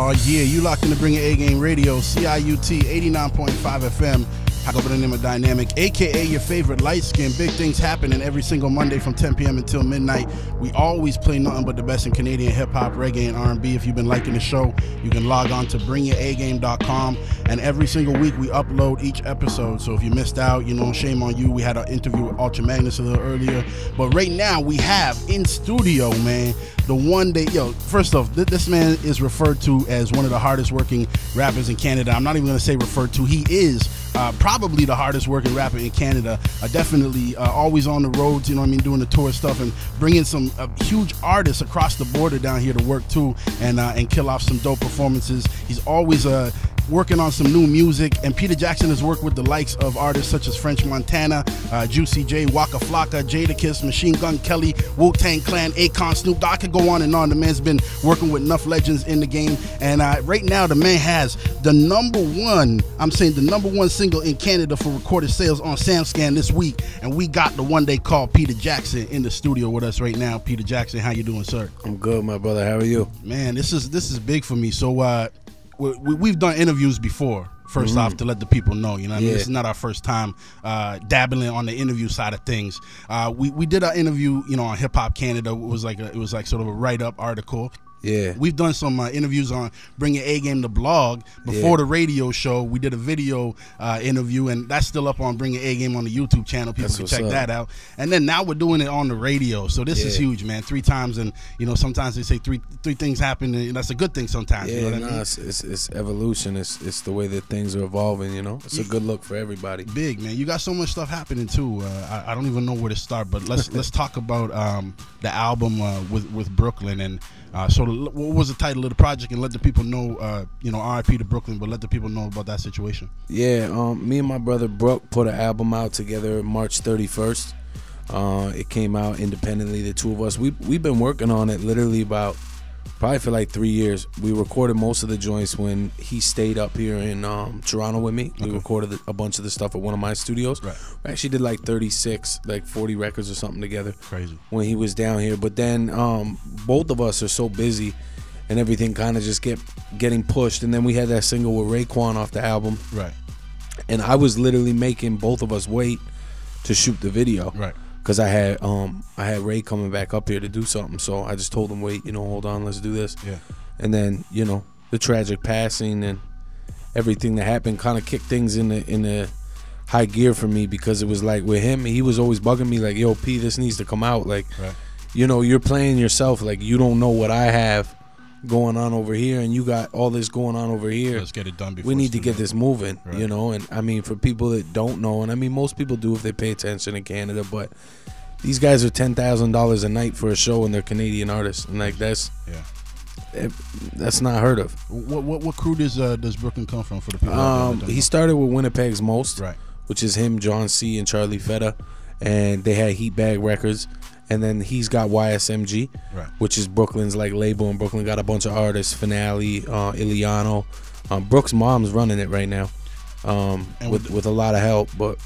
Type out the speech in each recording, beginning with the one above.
Oh yeah, you locked in to bring A Game Radio, CIUT 89.5 FM. I go by the name of Dynamic, aka your favorite light skin. Big things happening every single Monday from 10 p.m. until midnight. We always play nothing but the best in Canadian hip hop, reggae, and R&B. If you've been liking the show, you can log on to bringyaehgame.com. And every single week we upload each episode. So if you missed out, you know, shame on you. We had an interview with Ultra Magnus a little earlier, but right now we have in studio, man, the one day. Yo, first off, th- this man is referred to as one of the hardest working rappers in Canada. I'm not even gonna say referred to. He is uh, probably the hardest working rapper in Canada. Uh, definitely uh, always on the roads, you know I mean, doing the tour stuff and bringing some uh, huge artists across the border down here to work too and uh, and kill off some dope performances. He's always uh, working on some new music. And Peter Jackson has worked with the likes of artists such as French Montana, uh, Juicy J, Waka Flocka, Jadakiss, Machine Gun Kelly, Wu Tang Clan, Akon, Snoop Dogg. I could go on and on. The man's been working with enough legends in the game. And uh, right now, the man has the number one, I'm saying the number one single in Canada for recorded sales on SoundScan this week. And we got the one they call Peter Jackson in the studio with us right now. Peter Jackson, how you doing, sir? I'm good, my brother. How are you? Man, this is this is big for me. So uh, we, we- we've done interviews before. 1st off, to let the people know, you know, what I mean, Mm-hmm. This is not our first time uh, dabbling on the interview side of things. Uh, we we did an interview, you know, on Hip Hop Canada. It was like a, it was like sort of a write up article. Yeah. We've done some uh, interviews on bringing A Game, to blog. Before Yeah. the radio show, we did a video uh, interview, and that's still up on bringing A Game on the YouTube channel. People That's can check up. that out. And then now we're doing it on the radio. So this is huge, man. Three times, and you know sometimes they say three three things happen, and that's a good thing sometimes. you know Yeah, what I mean? it's, it's, it's evolution. It's it's the way that things are evolving. You know, it's a good look for everybody. Big man, you got so much stuff happening too. Uh, I, I don't even know where to start, but let's let's talk about um, the album uh, with with Brooklyn and uh, so what was the title of the project and let the people know, uh, you know, R.I.P. to Brooklyn, but let the people know about that situation. Yeah, um, me and my brother Brooke put an album out together March 31st. Uh, it came out independently, the two of us. We we've been working on it literally about probably for like three years. We recorded most of the joints when he stayed up here in um, Toronto with me. We recorded a bunch of the stuff at one of my studios. Right. We actually did like 36, like 40 records or something together. Crazy. when he was down here. But then um, both of us are so busy, and everything kind of just get getting pushed. And then we had that single with Raekwon off the album, Right. and I was literally making both of us wait to shoot the video, Right. Because I had um I had Ray coming back up here to do something, so I just told him wait, you know, hold on, let's do this. Yeah. And then you know the tragic passing and everything that happened kind of kicked things in the in the high gear for me because it was like with him, he was always bugging me like, "Yo, P, this needs to come out." Like, Right. you know, you're playing yourself. Like, you don't know what I have going on over here, and you got all this going on over here. Let's get it done before We need to get this moving, Right. you know. And I mean, for people that don't know, and I mean, most people do if they pay attention in Canada, but these guys are ten thousand dollars a night for a show, and they're Canadian artists, and like that's Yeah. eh, that's not heard of. What what, what crew does uh, does Brooklyn come from for the people? Um, that he know? started with Winnipeg's Most, right. which is him, Jon-C, and Charlie Fettah, and they had Heat Bag Records, and then he's got YSMG, Right. which is Brooklyn's like label, and Brooklyn got a bunch of artists, Finale, uh, Iliano, um, Brooks' mom's running it right now, um, And with with- with a lot of help, but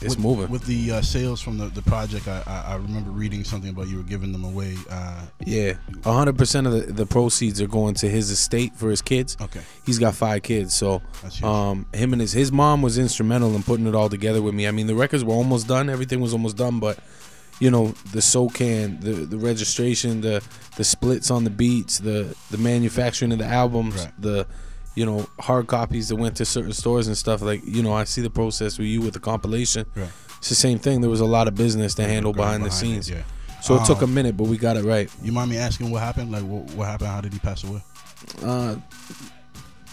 it's with, moving. With the uh, sales from the, the project, I, I I remember reading something about you were giving them away. Uh, yeah, hundred percent of the, the proceeds are going to his estate for his kids. okay. He's got five kids, so um, him and his his mom was instrumental in putting it all together with me. I mean, the records were almost done, everything was almost done, but you know, the SOCAN, the the registration, the the splits on the beats, the the manufacturing of the albums, Right. the you know hard copies that went to certain stores and stuff. Like you know, I see the process with you with the compilation. Right. It's the same thing. There was a lot of business to handle Going behind the it, scenes, yeah. so it took a Um, minute, but we got it right. You mind me asking what happened? Like what, what happened? How did he pass away? Uh,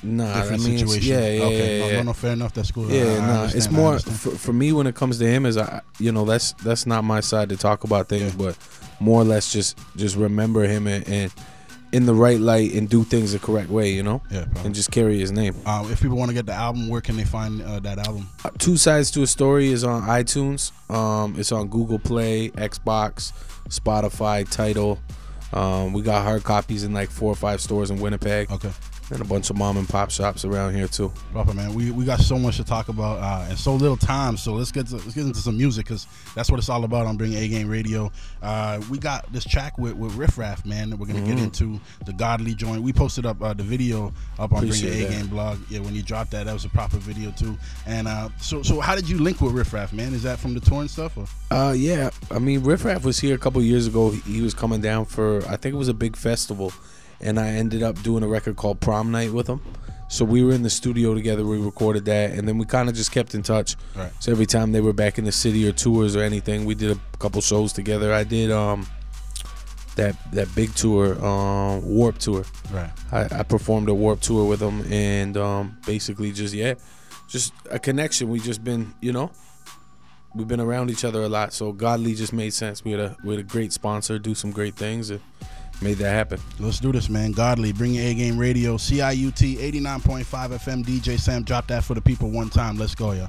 nah, I Different mean, situation. yeah, yeah, okay. yeah, No, yeah. no, no, fair enough. That's cool. Yeah, I no, understand, it's more for, for me when it comes to him is I, you know, that's that's not my side to talk about things, Yeah. but more or less just just remember him and, and in the right light and do things the correct way, you know, Yeah, probably. and just carry his name. Uh, if people want to get the album, where can they find uh, that album? Uh, Two sides to a story is on iTunes. Um, it's on Google Play, Xbox, Spotify, Tidal. Um, we got hard copies in like four or five stores in Winnipeg. Okay. And a bunch of mom and pop shops around here too. Proper man, we, we got so much to talk about uh, and so little time. So let's get to, let's get into some music because that's what it's all about on Bring A Game Radio. Uh, we got this track with, with Riff Raff, man. That we're gonna mm-hmm. get into the Godly joint. We posted up uh, the video up on Appreciate Bring A Game blog. Yeah, when you dropped that, that was a proper video too. And uh, so so how did you link with Riff Raff, man? Is that from the tour and stuff? Or? Uh, yeah. I mean, Riff Raff was here a couple years ago. He was coming down for I think it was a big festival and I ended up doing a record called Prom Night with him. So we were in the studio together. We recorded that, and then we kind of just kept in touch. Right. So every time they were back in the city or tours or anything, we did a couple shows together. I did um that that big tour, um, Warp Tour. Right. I, I performed a Warp Tour with them, and um, basically just yeah, just a connection. We just been you know we've been around each other a lot. So Godly just made sense. We had a we had a great sponsor, do some great things. And, made that happen. Let's do this, man. Godly, bring your A game radio, CIUT 89.5 FM. DJ Sam, drop that for the people one time. Let's go, yo.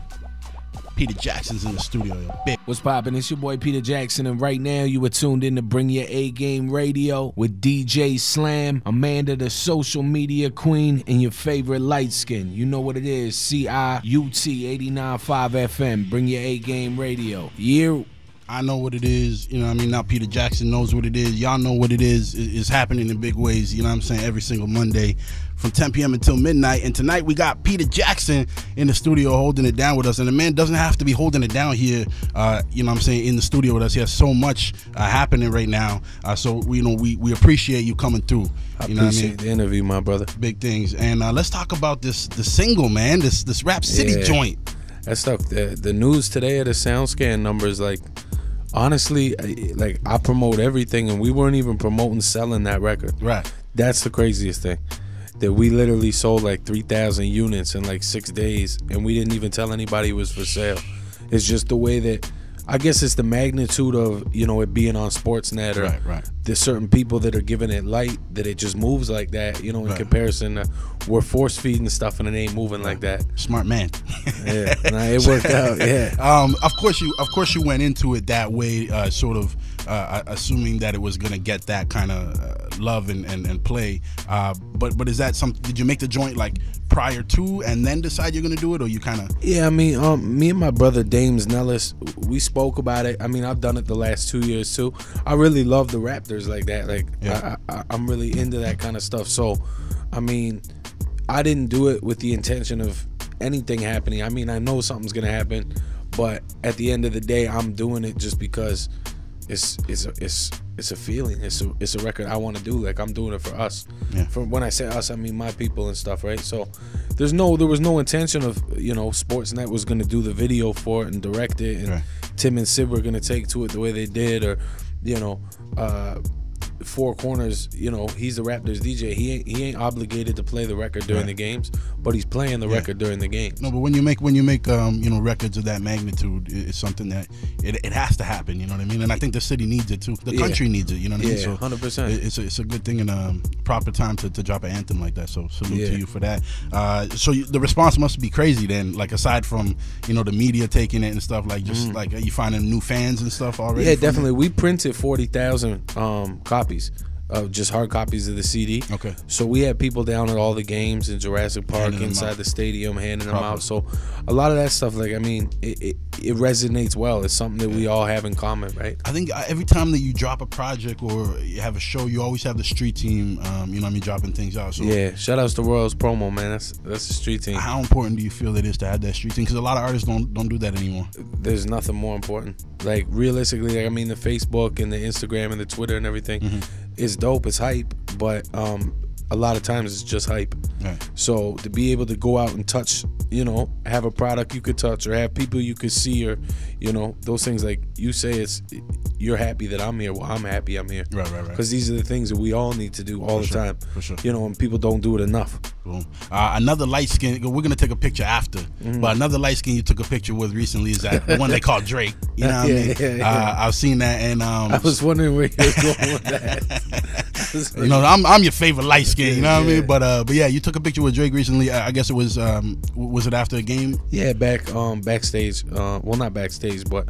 Peter Jackson's in the studio, yo. What's poppin'? It's your boy Peter Jackson, and right now you are tuned in to Bring Your A Game Radio with DJ Slam, Amanda the social media queen, and your favorite light skin. You know what it is, CIUT 89.5 FM. Bring Your A Game Radio. You. I know what it is. You know, I mean, now Peter Jackson knows what it is. Y'all know what it is. It's happening in big ways. You know what I'm saying? Every single Monday from 10 p.m. until midnight. And tonight we got Peter Jackson in the studio holding it down with us. And the man doesn't have to be holding it down here, uh, you know what I'm saying, in the studio with us. He has so much uh, happening right now. Uh, so, we, you know, we, we appreciate you coming through. I you know appreciate I mean? the interview, my brother. Big things. And uh, let's talk about this the single, man, this this Rap City yeah. joint. That stuff, the, the news today of the SoundScan numbers, like, honestly, like I promote everything, and we weren't even promoting selling that record. Right. That's the craziest thing. That we literally sold like three thousand units in like six days, and we didn't even tell anybody it was for sale. It's just the way that I guess it's the magnitude of you know it being on Sportsnet or right, right. there's certain people that are giving it light that it just moves like that. You know, in right. comparison, to, we're force feeding stuff and it ain't moving like that. Smart man. yeah, nah, it worked out. Yeah. Um, of course you, of course you went into it that way, uh, sort of uh, assuming that it was gonna get that kind of uh, love and, and, and play. Uh, but but is that some? Did you make the joint like prior to and then decide you're gonna do it, or you kind of? Yeah, I mean, um, me and my brother Dames Nellas, we spoke about it. I mean, I've done it the last two years too. I really love the Raptors like that. Like, yeah. I, I, I'm really into that kind of stuff. So, I mean, I didn't do it with the intention of anything happening. I mean, I know something's gonna happen, but at the end of the day, I'm doing it just because it's it's it's it's a feeling. It's a it's a record I want to do. Like I'm doing it for us. Yeah. For when I say us, I mean my people and stuff, right? So there's no there was no intention of you know Sportsnet was gonna do the video for it and direct it, and right. Tim and Sid were gonna take to it the way they did, or you know. Uh, 4Korners, you know, he's the Raptors DJ. He ain't he ain't obligated to play the record during right. the games, but he's playing the yeah. record during the game. No, but when you make when you make um, you know records of that magnitude, it's something that it, it has to happen. You know what I mean? And I think the city needs it too. The yeah. country needs it. You know what I mean? Yeah, so hundred percent. It's a, it's a good thing and a um, proper time to, to drop an anthem like that. So salute to you for that. Uh, so you, the response must be crazy then. Like aside from you know the media taking it and stuff, like just mm. like are you finding new fans and stuff already? Yeah, definitely. It? We printed forty thousand um, copies hobbies of just hard copies of the CD. Okay. So we had people down at all the games in Jurassic Park, handing inside the stadium, handing Proper. them out. So a lot of that stuff, like I mean, it, it, it, resonates well. It's something that we all have in common, right? I think uh, every time that you drop a project or you have a show, you always have the street team. Um, you know, I mean, dropping things out. So yeah, shout outs to Royals promo, man. That's that's the street team. How important do you feel it is to have that street team? Because a lot of artists don't don't do that anymore. There's nothing more important. Like realistically, like, I mean, the Facebook and the Instagram and the Twitter and everything. Mm-hmm it's dope, it's hype, but um, a lot of times it's just hype. Right. So to be able to go out and touch, you know, have a product you could touch or have people you could see or, you know, those things like you say it's you're happy that I'm here. Well, I'm happy I'm here. Right, right, right. Because these are the things that we all need to do all For the sure. time. For sure. You know, and people don't do it enough. Boom. Uh, another light skin. We're gonna take a picture after, mm-hmm. but another light skin you took a picture with recently is that the one they call Drake. You know what yeah, I mean? Yeah, yeah. Uh, I've seen that, and um, I was wondering where you were going with that. you know, I'm I'm your favorite light skin. You know what I mean? But uh, but yeah, you took a picture with Drake recently. I guess it was um, was it after a game? Yeah, back um backstage. Uh, well, not backstage, but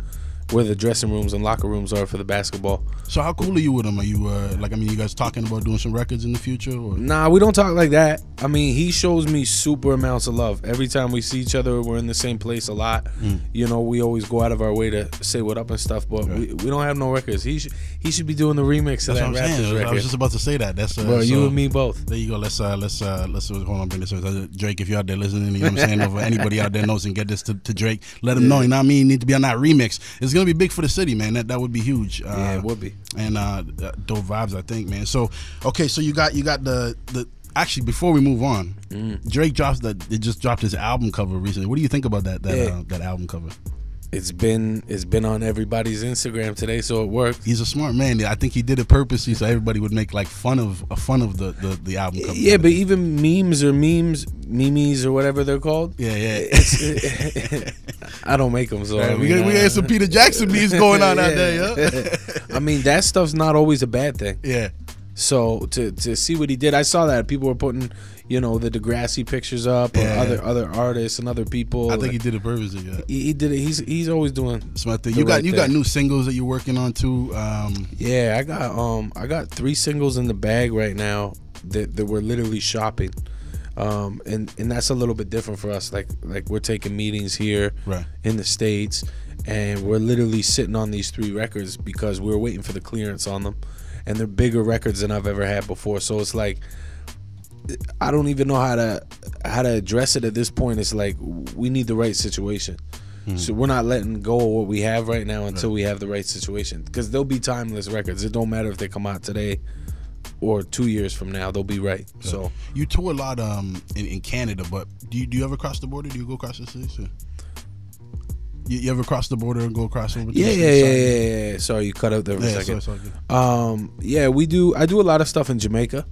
where the dressing rooms and locker rooms are for the basketball. So how cool are you with him? Are you uh, like I mean, you guys talking about doing some records in the future? Or? Nah, we don't talk like that. I mean, he shows me super amounts of love every time we see each other. We're in the same place a lot. Mm. You know, we always go out of our way to say what up and stuff. But we, we don't have no records. He should he should be doing the remix of That's that what I'm Raptors saying. I was just about to say that. That's uh, Bro, you and me both. There you go. Let's uh let's uh let's hold on, bring this over. Drake, if you're out there listening, you know what I'm saying, if anybody out there knows and get this to, to Drake. Let him know, you know what I mean? You need to be on that remix. It's gonna be big for the city, man. That that would be huge. Uh, Yeah, it would be. And uh dope vibes, I think, man. So okay, so you got you got the the actually before we move on, Mm. Drake drops the it just dropped his album cover recently. What do you think about that that Yeah. uh, that album cover? It's been it's been on everybody's Instagram today, so it worked. He's a smart man. I think he did it purposely so everybody would make like fun of a fun of the the, the album. Yeah, but even memes or memes, memes or whatever they're called. yeah, yeah. I don't make them, so I Right, we mean, got we got some Peter Jackson memes going on out there, yeah. I mean, that stuff's not always a bad thing. yeah. So to to see what he did, I saw that people were putting, you know, the Degrassi pictures up or Yeah. other other artists and other people. I think he did it purposely. Yeah. he, he did it. He's he's always doing. Smart thing. the You got right you got new singles that you're working on too. Um, Yeah, I got um I got three singles in the bag right now that that we're literally shopping. Um and and that's a little bit different for us. Like like we're taking meetings here Right. in the states and we're literally sitting on these three records because we're waiting for the clearance on them and they're bigger records than I've ever had before. So it's like I don't even know how to how to address it at this point. It's like we need the right situation. So we're not letting go of what we have right now until we have the right situation. Because they'll be timeless records. It don't matter if they come out today or two years from now. They'll be right. So you tour a lot um in, in Canada, but do you do you ever cross the border? Do you go across the states? Or? You, you ever cross the border and go across over? To yeah, the yeah, states? yeah, yeah, yeah. Sorry, you cut out there for Yeah, a second. sorry, sorry. Um, yeah, we do. I do a lot of stuff in Jamaica.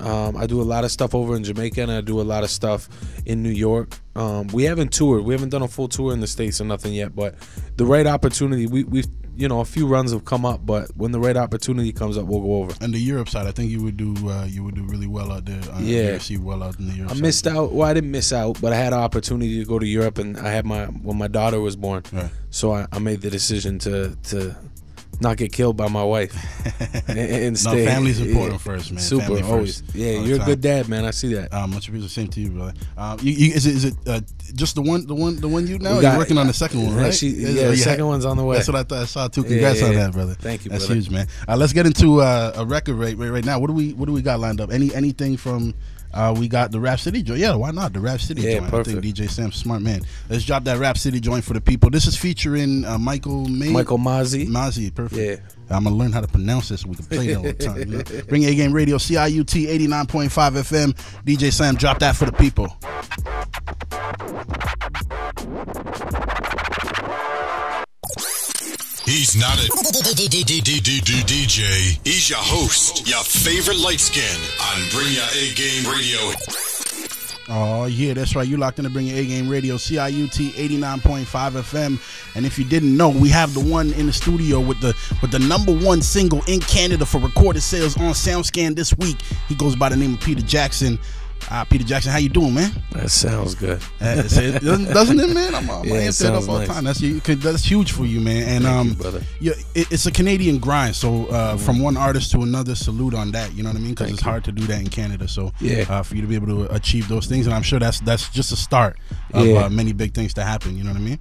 Um, I do a lot of stuff over in Jamaica, and I do a lot of stuff in New York. Um, we haven't toured. We haven't done a full tour in the states or nothing yet. But the right opportunity, we we've you know a few runs have come up. But when the right opportunity comes up, we'll go over. And the Europe side, I think you would do uh, you would do really well out there. Uh, Yeah. see well out in the Europe. I side. missed out. Well, I didn't miss out, but I had an opportunity to go to Europe, and I had my when my daughter was born. Right. So I, I made the decision to to not get killed by my wife and, and No, stay. family's important first, man. Super, Family always. first, Yeah, you're a good dad, man. I see that. Um, much appreciated. Same to you, brother. Um, you, you, is it is it uh, just the one the one the one you now? We You're got- working on the second one, right? she- yeah, the second one's on the way. That's what I thought I saw too. Congrats Yeah, on yeah. that, brother. Thank you, That's brother. huge, man. Uh, let's get into uh, a record right, right right now. What do we what do we got lined up? Any anything from? Uh, we got the Rap City joint. Yeah, why not the Rap City Yeah, joint? perfect. I think DJ Sam smart man. Let's drop that Rap City joint for the people. This is featuring uh, Michael May. Michael Mozzie. Mazzi, perfect. Yeah. I'm gonna learn how to pronounce this so we can play it all the time. You know? Bring A Game Radio, CIUT 89.5 FM. DJ Sam, drop that for the people. He's not a DJ. He's your host, your favorite light skin on Bring Your A Game Radio. Oh yeah, that's right. You locked in to bring your A Game Radio, CIUT 89.5 FM. And if you didn't know, we have the one in the studio with the with the number one single in Canada for recorded sales on SoundScan this week. He goes by the name of Peter Jackson. Uh, Peter Jackson, how you doing, man? That sounds good. Uh, it doesn't, doesn't it, man? I'm, I'm Yeah, it up all the nice. time. That's that's huge for you, man. And um, you, brother. yeah, it, it's a Canadian grind. So uh, from one artist to another, salute on that. You know what I mean? Because it's you. hard to do that in Canada. So Yeah. uh, for you to be able to achieve those things, and I'm sure that's that's just a start of Yeah. uh, many big things to happen. You know what I mean?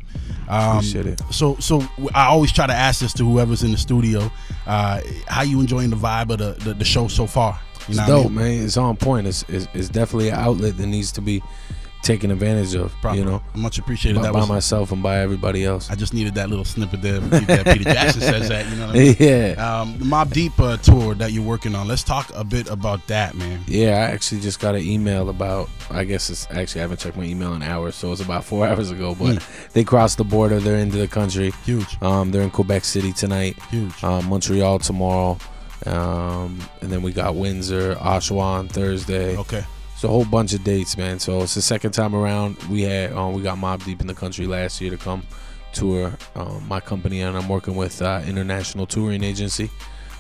Um, Appreciate it. So so I always try to ask this to whoever's in the studio. Uh, how you enjoying the vibe of the, the, the show so far? It's know what I dope, man. It's on point. It's, it's it's definitely an outlet that needs to be taken advantage of. Proper. You know, much appreciated. by, That by was myself and by everybody else. I just needed that little snippet there that Peter Jackson says that. You know what I mean? yeah. Um, the Mobb Deep uh, tour that you're working on. Let's talk a bit about that, man. Yeah, I actually just got an email about. I guess it's actually I haven't checked my email in hours, so it's about four hours ago. But they crossed the border. They're into the country. Huge, Um, they're in Quebec City tonight. huge. um, Montreal tomorrow, um, and then we got Windsor, Oshawa on Thursday. Okay, It's a whole bunch of dates, man. So it's the second time around. We had um, we got Mobb Deep in the country last year to come tour um, my company, and I'm working with uh, International Touring Agency.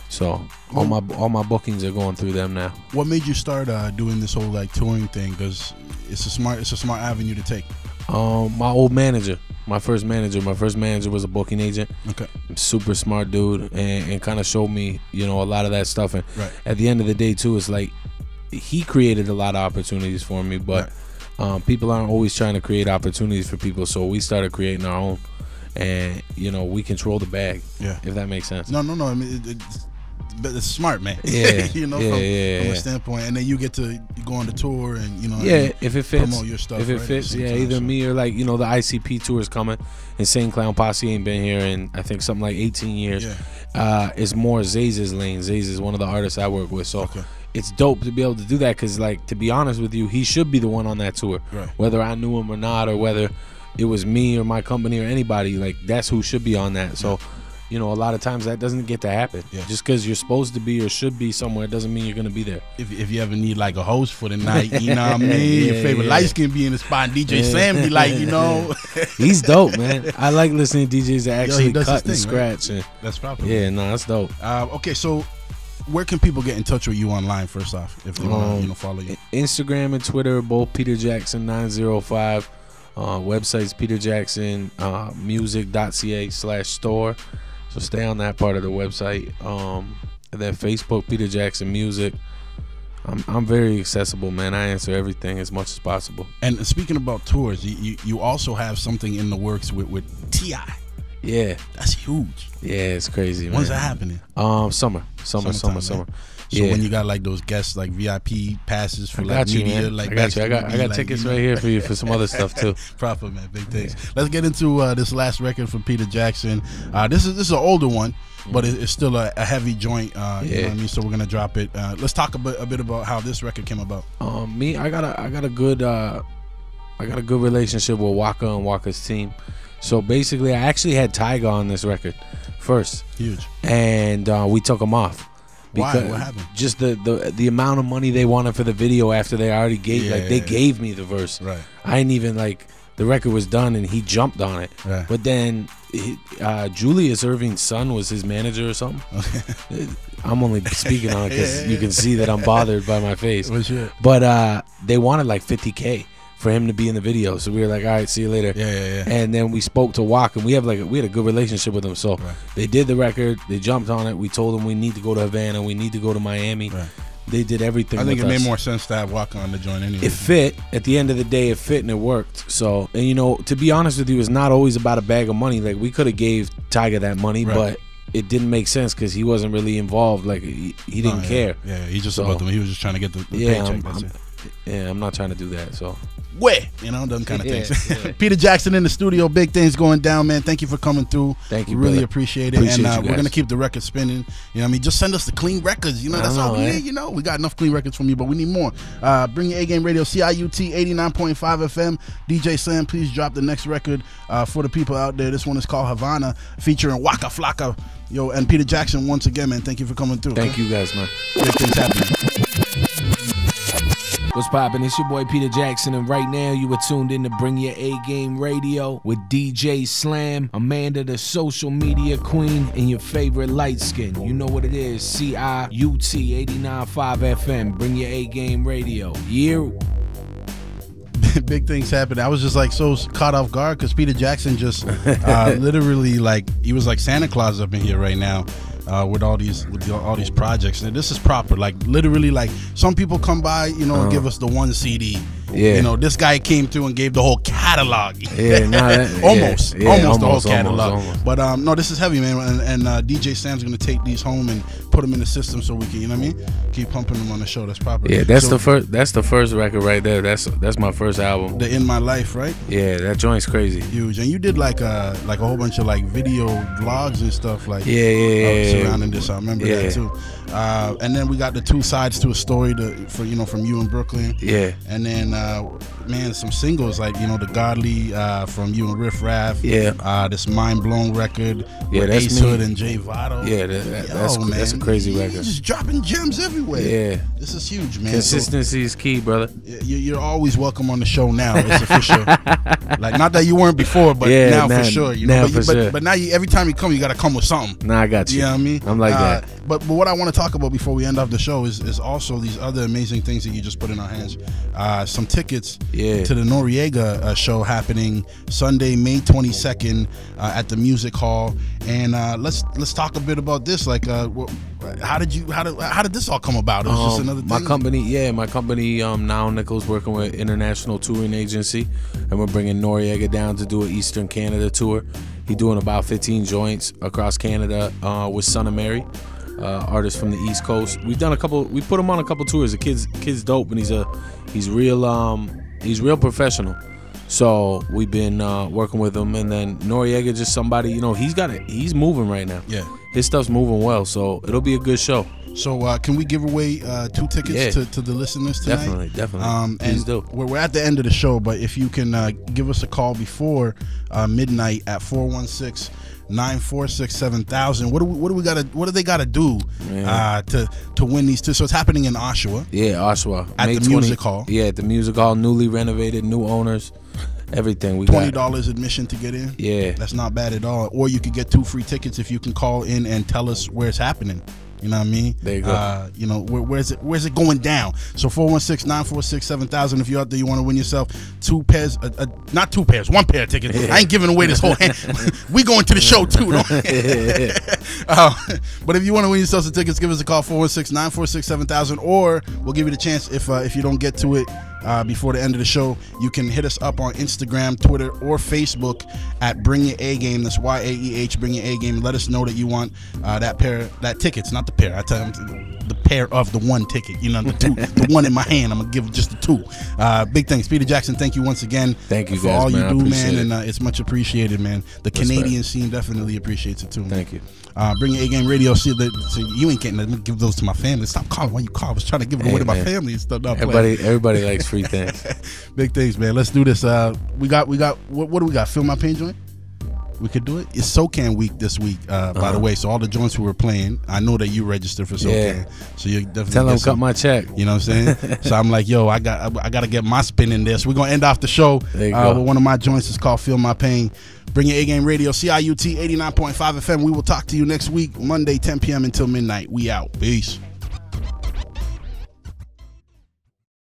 So all my all my bookings are going through them now. what made you start uh, doing this whole like touring thing? Because it's a smart, it's a smart avenue to take. Um, my old manager, my first manager, my first manager was a booking agent. Okay. Super smart dude, and, and kind of showed me, you know, a lot of that stuff. And Right. at the end of the day, too, it's like he created a lot of opportunities for me, but um, people aren't always trying to create opportunities for people. So we started creating our own, and you know, we control the bag. Yeah. if that makes sense. No, no, no. I mean, it, it's smart, man. Yeah, you know, yeah, from, yeah, from a standpoint, and then you get to go on the tour, and you know, Yeah, if it fits, your stuff. if it right, fits, yeah, time, either so. me or like you know the ICP tour is coming, Insane Clown Posse ain't been here in I think something like 18 years. Yeah. Uh, it's more Zay's lane. Zay's is one of the artists I work with, so Okay. it's dope to be able to do that. Cause like to be honest with you, he should be the one on that tour, Right. whether I knew him or not, or whether it was me or my company or anybody. Like that's who should be on that. So. You know, a lot of times that doesn't get to happen. Yeah. Just because you're supposed to be or should be somewhere doesn't mean you're gonna be there. If, if you ever need like a host for the night, you know what I mean? Your favorite yeah. light skin be in the spot, DJ Yeah. Sam be like, you know, He's dope, man. I like listening to DJs that actually does cut and thing, right? scratch. And, that's proper. yeah, no, that's dope. Uh, okay, so where can people get in touch with you online? First off, if they want to, Um, you know, follow you. Instagram and Twitter both Peter Jackson 905. Uh, website's Peter Jackson uh, slash store. So stay on that part of the website. Um, and then Facebook, Peter Jackson Music. I'm, I'm very accessible, man. I answer everything as much as possible. And speaking about tours, you, you, you also have something in the works with with Ti. Yeah, That's huge. yeah, it's crazy, man. When's that happening? Um, summer, summer, Summertime, summer, man. summer. So yeah. when you got like those guests, like VIP passes for like you, media, man. like I got you. I got, I got like, tickets you know. right here for you for some other stuff too. Proper man, big things. Let's get into uh, this last record from Peter Jackson. Uh, this is this is an older one, but it, it's still a, a heavy joint. Uh, You know Yeah. what I mean? So we're gonna drop it. Uh, let's talk a bit a bit about how this record came about. Um, me, I got a, I got a good, uh, I got a good relationship with Waka and Waka's team. So basically, I actually had Tyga on this record first, Huge. and uh, we took him off. Why? What happened? Just the, the the amount of money they wanted for the video after they already gave, like they Yeah. gave me the verse. Right. I didn't even like the record was done and he jumped on it. Right. But then he, uh, Julius Erving's son was his manager or something. Okay. I'm only speaking on it because Yeah, you can see that I'm bothered by my face. But uh, they wanted like 50k for him to be in the video, so we were like, all right, see you later. Yeah, yeah, yeah. And then we spoke to Walk, and we have like a, we had a good relationship with them. So Right. they did the record, they jumped on it. We told them we need to go to Havana, we need to go to Miami. Right. They did everything. I think it with made more sense to have Waka on the joint anyway. It fit. At the end of the day, it fit and it worked. So, and you know, to be honest with you, it's not always about a bag of money. Like we could have gave Tyga that money, Right. but it didn't make sense because he wasn't really involved. Like he, he didn't yeah. care. Yeah, he just So- about them. He was just trying to get the, the Yeah, paycheck. I'm. Yeah, I'm not trying to do that. So Where you know them kind of Yeah, things. yeah. Peter Jackson in the studio, big things going down, man. Thank you for coming through. Thank you, really brother. appreciate it. Appreciate and uh, you we're gonna keep the record spinning. You know, what I mean, just send us the clean records. You know, I that's all we eh? need. You know, we got enough clean records from you, but we need more. Uh, bring your A Game Radio, CIUT 89.5 FM. DJ Slam, please drop the next record uh, for the people out there. This one is called Havana, featuring Waka Flocka. Yo, and Peter Jackson once again, man. Thank you for coming through. thank you guys, man. Big things happening. What's poppin'? It's your boy Peter Jackson, and right now you are tuned in to Bring Your A Game Radio with DJ Slam, Amanda the social media queen, and your favorite light skin. You know what it is CIUT 89.5 FM. Bring Your A Game Radio. Yeah. big things happened. I was just like so caught off guard because Peter Jackson just uh, literally like he was like Santa Claus up in here right now. Uh, with all these with the- all these projects. And this is proper like literally like some people come by you know and give us the one CD Yeah. you know this guy came through and gave the whole catalog. Yeah, nah, that- almost yeah, yeah, almost, the whole almost, catalog. almost. but um no this is heavy man. And, and uh, DJ Sam's gonna take these home and put them in the system so we can you know what I mean keep pumping them on the show that's proper Yeah, that's So, the first. That's the first record right there. That's that's my first album. the in my life right Yeah, that joint's crazy. huge. And you did like uh like a whole bunch of like video vlogs and stuff like Yeah, yeah, yeah, uh, yeah, surrounding this. I remember Yeah. that too. Uh, and then we got the two sides to a story to for you know from you in Brooklyn. Yeah, And then uh man, some singles like you know the Godly uh from you and Riff Raff. Yeah. Uh this Mind Blown record. Yeah, with that's Ace me. Hood and Jay Votto. Yeah, that- that- Yo, that's- man, that's a crazy you- record. You're just dropping gems everywhere. yeah. This is huge, man. So- Consistency is key, brother. you- You're always welcome on the show now. It's official. like not that you weren't before, but Yeah, now now- for sure. You know, now but, for but, sure. but now you, every time you come, you got to come with something. Nah, I got you. You know what I mean? I'm like Uh, that. But but what I want to talk about before we end off the show is is also these other amazing things that you just put in our hands. Uh, some tickets Yeah. to the Noreaga uh, show happening Sunday, May 22nd uh, at the Music Hall. And uh, let's let's talk a bit about this. Like, uh, how did you how did how did this all come about? It was just Um, another thing. my company, yeah, my company, um, now Nichols, working with International Touring Agency, and we're bringing Noreaga down to do an Eastern Canada tour. He doing about 15 joints across Canada uh, with Son of Mary, uh, artist from the East Coast. We've done a couple. We put him on a couple tours. The kid's kid's dope, and he's a he's real um he's real professional. So we've been uh, working with him, and then Noreaga just somebody you know he's got it. He's moving right now. Yeah. his stuff's moving well, so it'll be a good show. So uh, can we give away uh, two tickets Yeah. to, to the listeners tonight? Definitely, definitely. Um, Please and do. We're, we're at the end of the show, but if you can uh, give us a call before uh, midnight at 416 946 7000 what do we what do we gotta what do they gotta do uh, to to win these two so it's happening in Oshawa Yeah, Oshawa. At the music hall? Yeah, at the music hall, newly renovated, new owners, everything. We twenty dollars admission to get in Yeah. that's not bad at all or you could get two free tickets if you can call in and tell us where it's happening you know what I mean? There you go. Uh, you know, where, where's it where's it going down? So 416-946-7000 if you're out there you want to win yourself two pairs uh, uh, not two pairs, one pair of tickets. I ain't giving away this whole hand. we going to the show too. Uh, but if you want to win yourself some tickets, give us a call 416-946-7000 or we'll give you the chance if uh, if you don't get to it uh, before the end of the show, you can hit us up on Instagram, Twitter, or Facebook at Bring Your A Game. That's Y A E H. Bring Your A Game. Let us know that you want uh, that pair, that tickets, not the pair. I tell them the pair of the one ticket. You know, the two, the one in my hand. I'm gonna give just the two. Uh, big thanks, Peter Jackson. Thank you once again. Thank you, for guys, all man. You do, man, appreciate and uh, it's much appreciated, man. The Canadian scene definitely appreciates it too. Man. Thank you. Uh, bring your A game radio. See that so you ain't getting. Let me give those to my family. Stop calling. Why you call? I was trying to give it away Hey, to my family and stuff. Playing. Everybody, everybody likes things. Big things, man. Let's do this. Uh, we got, we got. What, what do we got? Feel My Pain joint. We could do it. It's SoCan week this week, uh, by the way. So all the joints we were playing, I know that you registered for SoCan, Yeah. so you definitely Tell them cut my check. You know what I'm saying? so I'm like, yo, I got, I, got to get my spin in this. We're gonna end off the show uh, with one of my joints. It's called "Feel My Pain." Bring your A Game Radio, CIUT 89.5 FM. We will talk to you next week, Monday, 10 p.m. until midnight. We out. Peace.